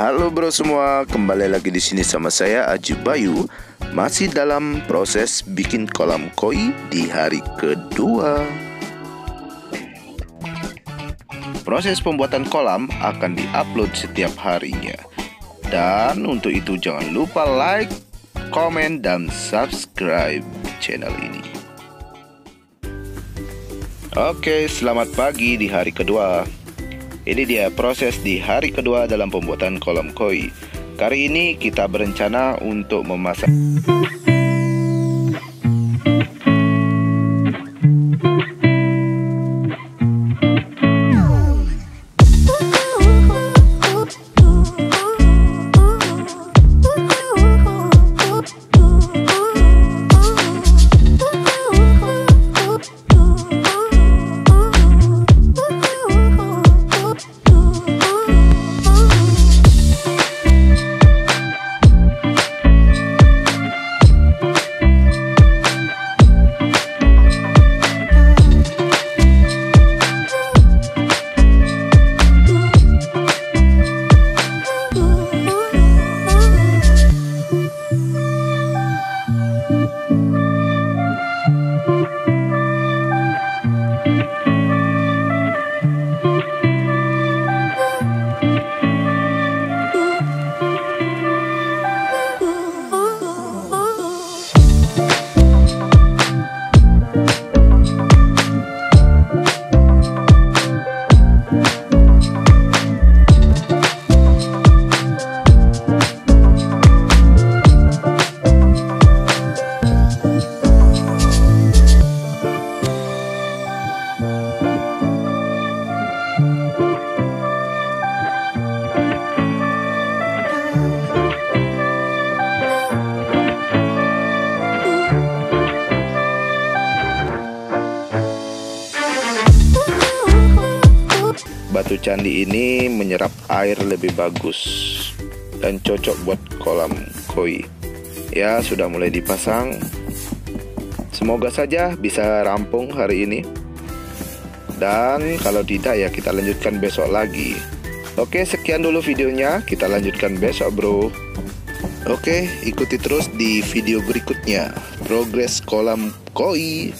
Halo bro semua, kembali lagi di sini sama saya Aji Bayu. Masih dalam proses bikin kolam koi di hari kedua. Proses pembuatan kolam akan diupload setiap harinya. Dan untuk itu jangan lupa like, komen, dan subscribe channel ini. Oke, selamat pagi di hari kedua ini dia proses di hari kedua dalam pembuatan kolam koi. Kali ini kita berencana untuk memasak batu candi ini menyerap air lebih bagus dan cocok buat kolam koi. Ya, sudah mulai dipasang. Semoga saja bisa rampung hari ini. Dan kalau tidak ya kita lanjutkan besok lagi. Oke, sekian dulu videonya. Kita lanjutkan besok, Bro. Oke, ikuti terus di video berikutnya. Progres kolam koi.